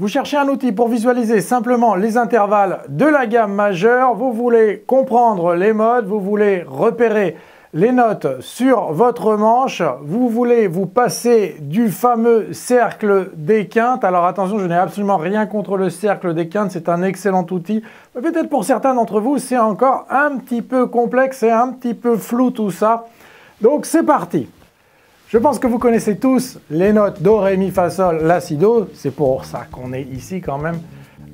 Vous cherchez un outil pour visualiser simplement les intervalles de la gamme majeure, vous voulez comprendre les modes, vous voulez repérer les notes sur votre manche, vous voulez vous passer du fameux cercle des quintes. Alors attention, je n'ai absolument rien contre le cercle des quintes, c'est un excellent outil. Peut-être pour certains d'entre vous, c'est encore un petit peu complexe et un petit peu flou tout ça. Donc c'est parti je pense que vous connaissez tous les notes Do, Ré, Mi, Fa, Sol, La, Si, Do. C'est pour ça qu'on est ici quand même.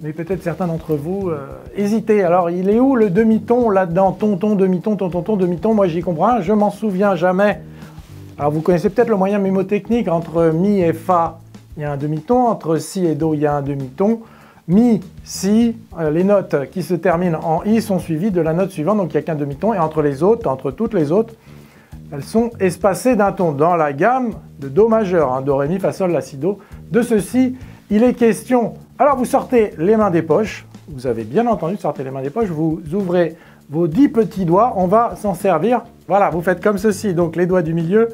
Mais peut-être certains d'entre vous euh. Alors, il est où le demi-ton là-dedans Ton, ton, demi-ton, ton, ton, ton, demi-ton. Moi, j'y comprends Je m'en souviens jamais. Alors, vous connaissez peut-être le moyen mémotechnique. Entre Mi et Fa, il y a un demi-ton. Entre Si et Do, il y a un demi-ton. Mi, Si, euh, les notes qui se terminent en I sont suivies de la note suivante. Donc, il n'y a qu'un demi-ton. Et entre les autres, entre toutes les autres, elles sont espacées d'un ton dans la gamme de Do majeur, hein, Do, Ré, Mi, Fa, Sol, La, Si, Do. De ceci, il est question. Alors vous sortez les mains des poches, vous avez bien entendu sortez les mains des poches, vous ouvrez vos dix petits doigts, on va s'en servir. Voilà, vous faites comme ceci, donc les doigts du milieu,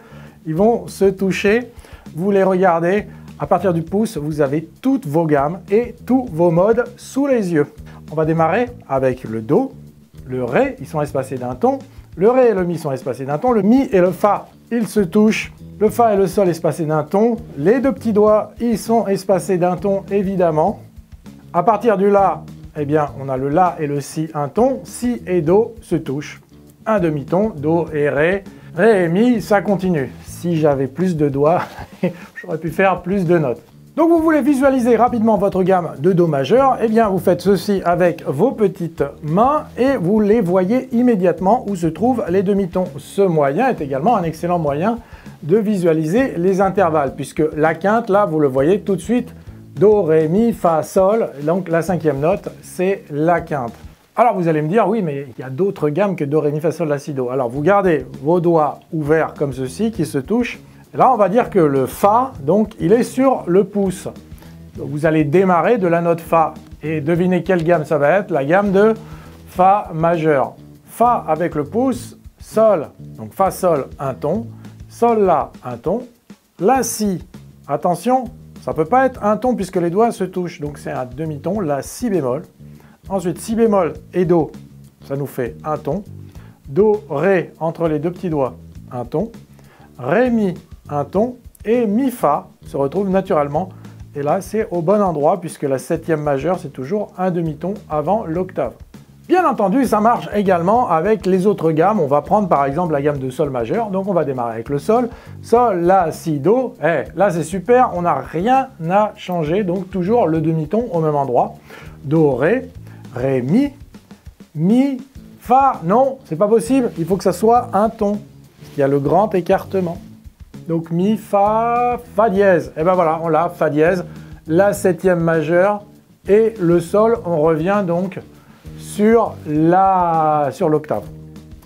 ils vont se toucher, vous les regardez, à partir du pouce, vous avez toutes vos gammes et tous vos modes sous les yeux. On va démarrer avec le Do, le Ré, ils sont espacés d'un ton, le Ré et le Mi sont espacés d'un ton. Le Mi et le Fa, ils se touchent. Le Fa et le Sol espacés d'un ton. Les deux petits doigts, ils sont espacés d'un ton, évidemment. À partir du La, eh bien, on a le La et le Si, un ton. Si et Do se touchent. Un demi-ton, Do et Ré. Ré et Mi, ça continue. Si j'avais plus de doigts, j'aurais pu faire plus de notes. Donc vous voulez visualiser rapidement votre gamme de Do majeur, eh bien vous faites ceci avec vos petites mains et vous les voyez immédiatement où se trouvent les demi-tons. Ce moyen est également un excellent moyen de visualiser les intervalles puisque la quinte, là, vous le voyez tout de suite, Do, Ré, Mi, Fa, Sol, donc la cinquième note, c'est la quinte. Alors vous allez me dire, oui, mais il y a d'autres gammes que Do, Ré, Mi, Fa, Sol, La, Si, Do. Alors vous gardez vos doigts ouverts comme ceci qui se touchent Là, on va dire que le Fa, donc, il est sur le pouce. vous allez démarrer de la note Fa. Et devinez quelle gamme ça va être La gamme de Fa majeur. Fa avec le pouce, Sol, donc Fa, Sol, un ton. Sol, La, un ton. La, Si, attention, ça ne peut pas être un ton puisque les doigts se touchent. Donc c'est un demi-ton, La, Si bémol. Ensuite, Si bémol et Do, ça nous fait un ton. Do, Ré, entre les deux petits doigts, un ton. Ré, Mi, un ton, et Mi Fa se retrouve naturellement. Et là, c'est au bon endroit, puisque la septième majeure, c'est toujours un demi-ton avant l'octave. Bien entendu, ça marche également avec les autres gammes. On va prendre par exemple la gamme de Sol majeur. Donc on va démarrer avec le Sol. Sol, La, Si, Do. Eh, là c'est super, on n'a rien à changer. Donc toujours le demi-ton au même endroit. Do, Ré, Ré, Mi, Mi, Fa. Non, c'est pas possible. Il faut que ça soit un ton. Il y a le grand écartement. Donc Mi, Fa, Fa dièse. Et ben voilà, on l'a, Fa dièse, la septième majeure et le Sol, on revient donc sur l'octave.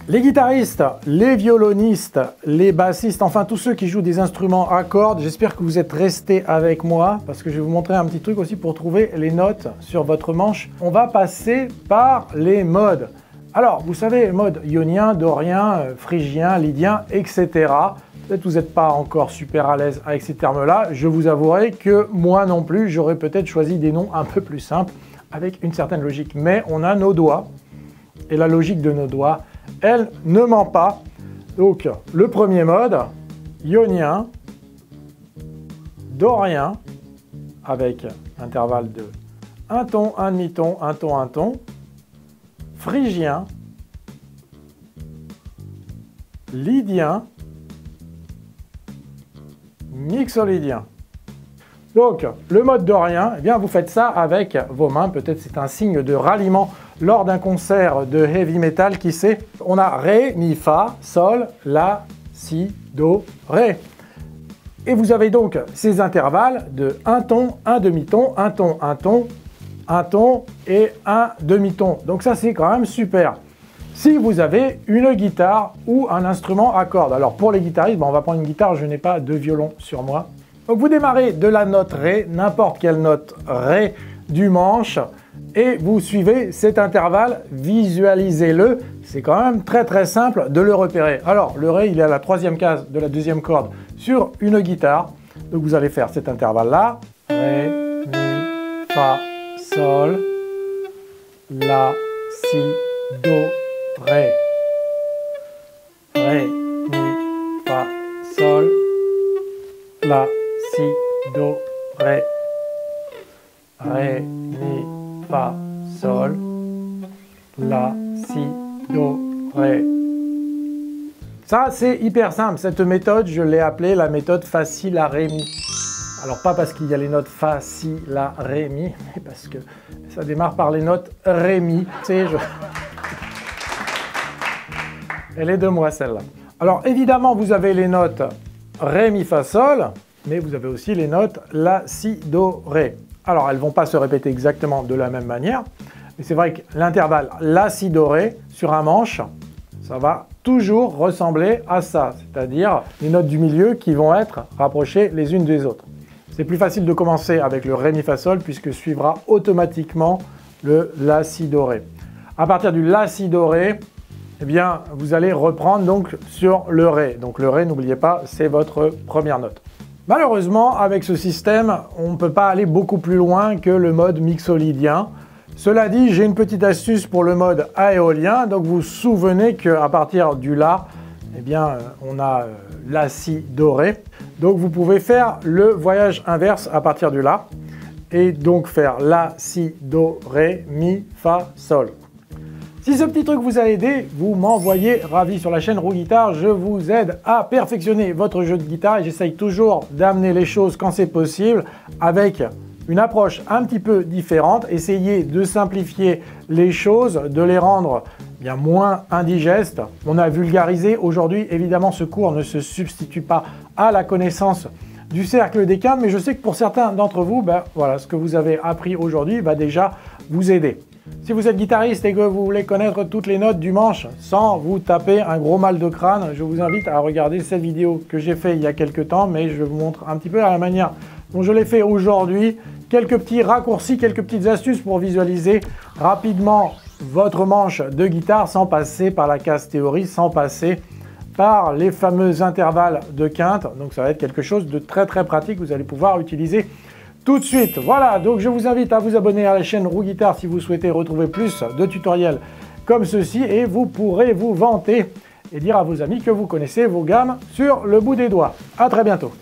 Les guitaristes, les violonistes, les bassistes, enfin tous ceux qui jouent des instruments à cordes, j'espère que vous êtes restés avec moi parce que je vais vous montrer un petit truc aussi pour trouver les notes sur votre manche. On va passer par les modes. Alors, vous savez, mode ionien, dorien, phrygien, lydien, etc. Peut-être vous n'êtes pas encore super à l'aise avec ces termes-là. Je vous avouerai que moi non plus, j'aurais peut-être choisi des noms un peu plus simples, avec une certaine logique. Mais on a nos doigts, et la logique de nos doigts, elle ne ment pas. Donc, le premier mode, ionien, dorien, avec intervalle de un ton, un demi-ton, un ton, un ton, phrygien, lydien, mixolydien. Donc, le mode dorien, eh bien, vous faites ça avec vos mains. Peut-être c'est un signe de ralliement lors d'un concert de heavy metal, qui sait. On a Ré, Mi, Fa, Sol, La, Si, Do, Ré. Et vous avez donc ces intervalles de un ton, un demi-ton, un ton, un ton, un ton et un demi-ton. Donc ça, c'est quand même super si vous avez une guitare ou un instrument à cordes. Alors pour les guitaristes, on va prendre une guitare, je n'ai pas de violon sur moi. Donc vous démarrez de la note Ré, n'importe quelle note Ré du manche, et vous suivez cet intervalle, visualisez-le. C'est quand même très très simple de le repérer. Alors le Ré, il est à la troisième case de la deuxième corde sur une guitare. Donc vous allez faire cet intervalle-là. Ré, Mi, Fa, Sol, La, Si, Do, Ré. Ré, Mi, Fa, Sol, La, Si, Do, Ré. Ré, Mi, Fa, Sol, La, Si, Do, Ré. Ça, c'est hyper simple. Cette méthode, je l'ai appelée la méthode facile à Ré, Mi. Alors pas parce qu'il y a les notes Fa, Si, La, Ré, Mi, mais parce que ça démarre par les notes Ré, Mi. Je... Elle est de moi celle-là. Alors évidemment, vous avez les notes Ré, Mi, Fa, Sol, mais vous avez aussi les notes La, Si, Do, Ré. Alors elles ne vont pas se répéter exactement de la même manière, mais c'est vrai que l'intervalle La, Si, Do, Ré sur un manche, ça va toujours ressembler à ça, c'est-à-dire les notes du milieu qui vont être rapprochées les unes des autres. C'est plus facile de commencer avec le Ré, Mi, Fa, Sol puisque suivra automatiquement le La, Si, Do, Ré. À partir du La, Si, Do, Ré, eh bien, vous allez reprendre donc sur le Ré. Donc le Ré, n'oubliez pas, c'est votre première note. Malheureusement, avec ce système, on ne peut pas aller beaucoup plus loin que le mode mixolydien. Cela dit, j'ai une petite astuce pour le mode aéolien. Donc vous vous souvenez qu'à partir du La, eh bien, on a euh, La, Si, Do, Ré. Donc vous pouvez faire le voyage inverse à partir du La et donc faire La, Si, Do, Ré, Mi, Fa, Sol. Si ce petit truc vous a aidé, vous m'envoyez ravi sur la chaîne Roux Guitare. Je vous aide à perfectionner votre jeu de guitare et j'essaye toujours d'amener les choses quand c'est possible avec une approche un petit peu différente, essayer de simplifier les choses, de les rendre bien moins indigestes. On a vulgarisé aujourd'hui, évidemment ce cours ne se substitue pas à la connaissance du cercle des quintes, mais je sais que pour certains d'entre vous, ben, voilà, ce que vous avez appris aujourd'hui va déjà vous aider. Si vous êtes guitariste et que vous voulez connaître toutes les notes du manche sans vous taper un gros mal de crâne, je vous invite à regarder cette vidéo que j'ai fait il y a quelques temps, mais je vous montre un petit peu la manière dont je l'ai fait aujourd'hui. Quelques petits raccourcis, quelques petites astuces pour visualiser rapidement votre manche de guitare sans passer par la case théorie, sans passer par les fameux intervalles de quinte. Donc ça va être quelque chose de très très pratique, vous allez pouvoir utiliser tout de suite. Voilà, donc je vous invite à vous abonner à la chaîne Roux Guitare si vous souhaitez retrouver plus de tutoriels comme ceci et vous pourrez vous vanter et dire à vos amis que vous connaissez vos gammes sur le bout des doigts. A très bientôt